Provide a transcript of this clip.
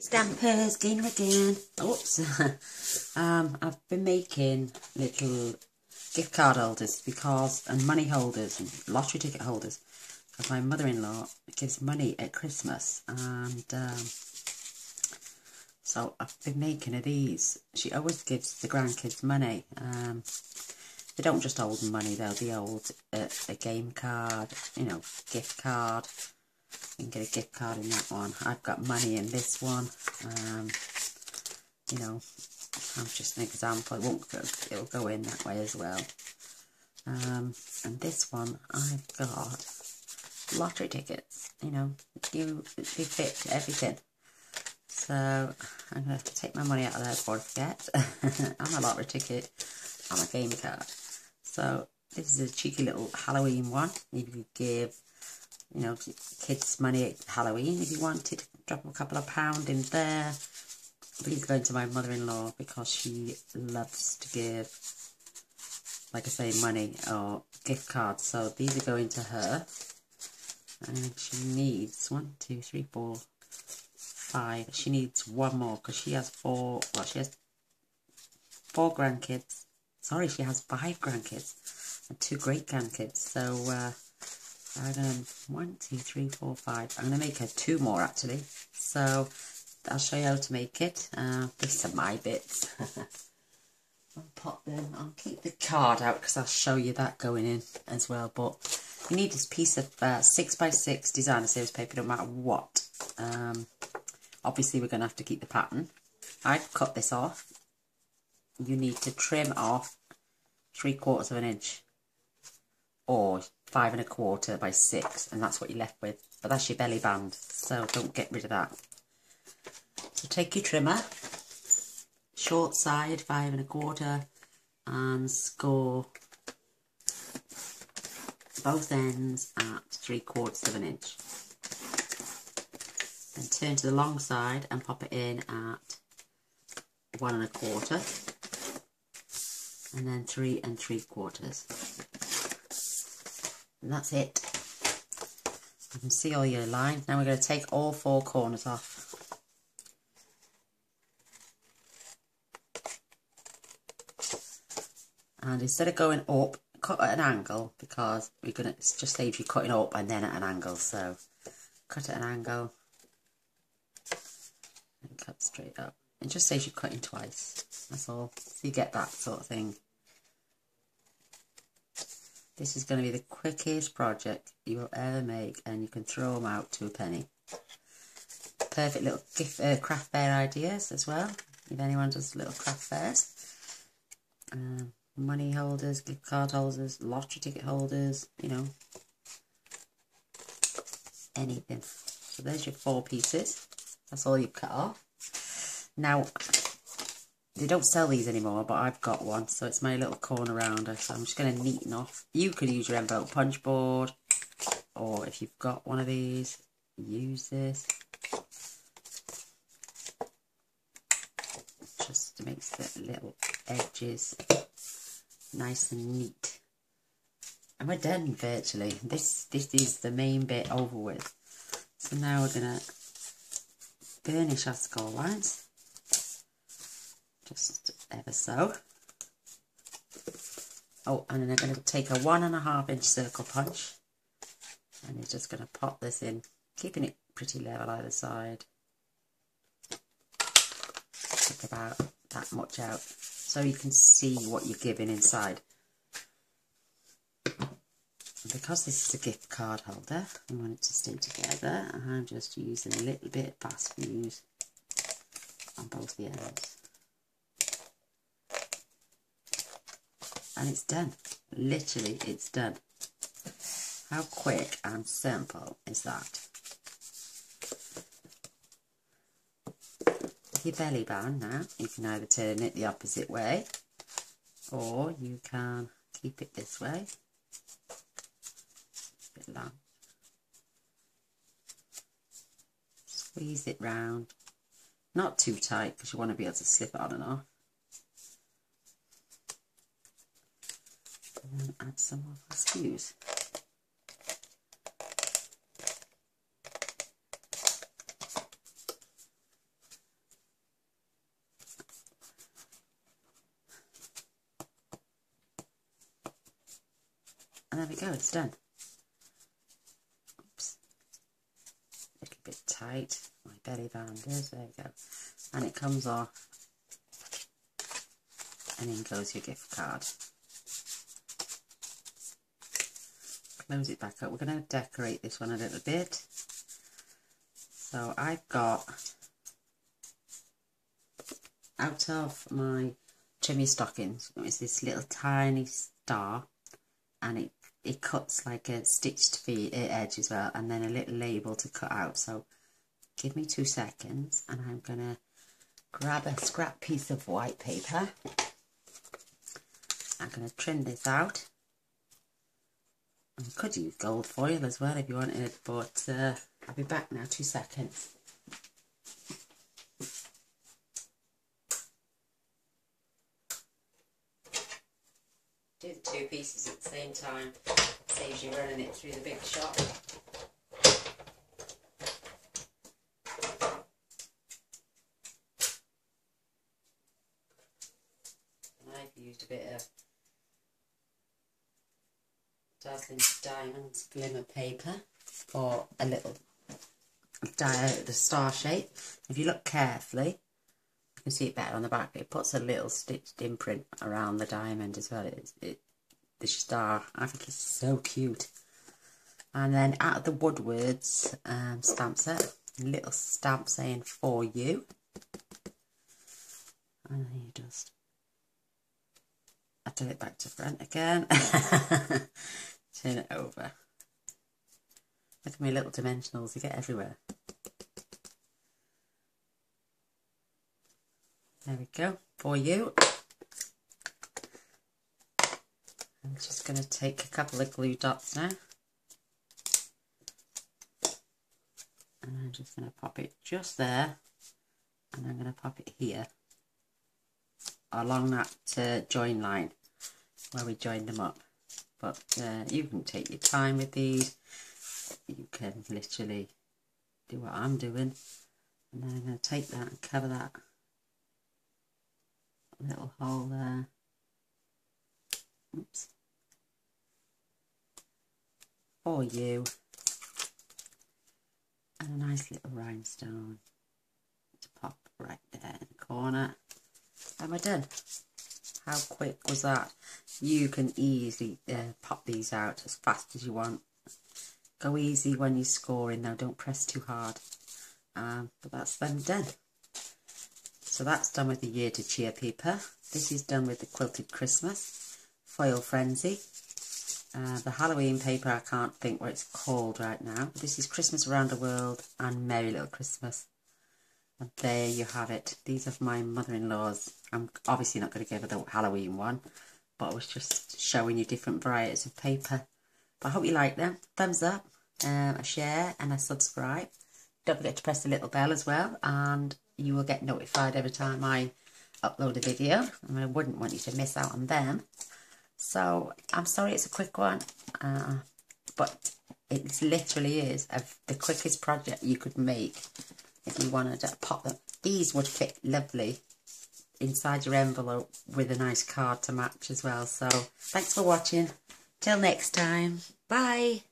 Stampers, gainer again. Oops. um, I've been making little gift card holders because, and money holders and lottery ticket holders because my mother-in-law gives money at Christmas and um, so I've been making of these. She always gives the grandkids money. Um, they don't just hold money though, they hold a, a game card, you know, gift card, can get a gift card in that one. I've got money in this one. Um, you know, I'm just an example. It won't go, it'll go in that way as well. Um, and this one, I've got lottery tickets. You know, you they fit everything. So I'm to have to take my money out of there before I forget. I'm a lottery ticket. I'm a game card. So this is a cheeky little Halloween one. Maybe you give you know, kids' money at Halloween if you wanted. Drop a couple of pound in there. These going to my mother-in-law because she loves to give, like I say, money or gift cards. So these are going to her. And she needs one, two, three, four, five. She needs one more because she has four, well, she has four grandkids. Sorry, she has five grandkids and two great grandkids. So, uh, I'm going one, two, three, four, five. I'm going to make her two more actually. So I'll show you how to make it. Uh, these are my bits. I'll pop them. I'll keep the card out because I'll show you that going in as well. But you need this piece of uh, six by six designer series paper, no matter what. Um, obviously, we're going to have to keep the pattern. I've cut this off. You need to trim off three quarters of an inch or five and a quarter by six and that's what you're left with. But that's your belly band so don't get rid of that. So take your trimmer short side five and a quarter and score both ends at three quarters of an inch. Then turn to the long side and pop it in at one and a quarter and then three and three quarters and that's it. You can see all your lines. Now we're going to take all four corners off. And instead of going up, cut at an angle because we're going to, just saves you cutting up and then at an angle. So cut at an angle and cut straight up. It just saves you cutting twice. That's all. So you get that sort of thing. This is going to be the quickest project you will ever make and you can throw them out to a penny. Perfect little gift, uh, craft fair ideas as well, if anyone does little craft fairs. Um, money holders, gift card holders, lottery ticket holders, you know, anything. So there's your four pieces. That's all you've cut off. Now, they don't sell these anymore, but I've got one, so it's my little corner rounder. So I'm just going to neaten off. You could use your envelope punch board, or if you've got one of these, use this. Just makes the little edges nice and neat. And we're done virtually. This this is the main bit over with. So now we're going to burnish our score lines just ever so. Oh, and then I'm going to take a one and a half inch circle punch and you're just going to pop this in, keeping it pretty level either side. Take about that much out so you can see what you're giving inside. And because this is a gift card holder, I want it to stay together. I'm just using a little bit of fast fuse on both the ends. And it's done. Literally, it's done. How quick and simple is that? Your belly band now, you can either turn it the opposite way or you can keep it this way. A bit long. Squeeze it round. Not too tight because you want to be able to slip it on and off. and then add some of the skews. And there we go, it's done. Oops. A little bit tight. My belly band is, there we go. And it comes off. And in goes your gift card. Close it back up. We're going to decorate this one a little bit. So I've got out of my your stockings it's this little tiny star and it it cuts like a stitched feet, uh, edge as well and then a little label to cut out so give me two seconds and I'm gonna grab a scrap piece of white paper I'm gonna trim this out Could use gold foil as well if you wanted but uh, I'll be back now two seconds do the two pieces at the same time. Saves you running it through the big shot. I've used a bit of Dazzling Diamonds glimmer paper for a little the star shape. If you look carefully, you can see it better on the back. It puts a little stitched imprint around the diamond as well. It, it, the star, I think it's so cute. And then out of the Wood Words um, stamp set, little stamp saying for you. And then you just I turn it back to front again. Turn it over. Look at my little dimensionals, they get everywhere. There we go, for you. I'm just going to take a couple of glue dots now. And I'm just going to pop it just there. And I'm going to pop it here. Along that uh, join line where we join them up. But uh, you can take your time with these. You can literally do what I'm doing. And then I'm going to take that and cover that little hole there. Oops. For you. And a nice little rhinestone to pop right there in the corner. And we're done. How quick was that? You can easily uh, pop these out as fast as you want. Go easy when you're scoring though, don't press too hard. Um, but that's them done. So that's done with the Year to Cheer paper. This is done with the Quilted Christmas, Foil Frenzy. Uh, the Halloween paper, I can't think what it's called right now. This is Christmas Around the World and Merry Little Christmas. And there you have it. These are my mother-in-law's. I'm obviously not going to give her the Halloween one, but I was just showing you different varieties of paper. But I hope you like them. Thumbs up, um, a share and a subscribe. Don't forget to press the little bell as well. And you will get notified every time I upload a video and I wouldn't want you to miss out on them. So I'm sorry it's a quick one, uh, but it literally is a, the quickest project you could make if you wanted to pop them. These would fit lovely inside your envelope with a nice card to match as well. So thanks for watching. Till next time. Bye.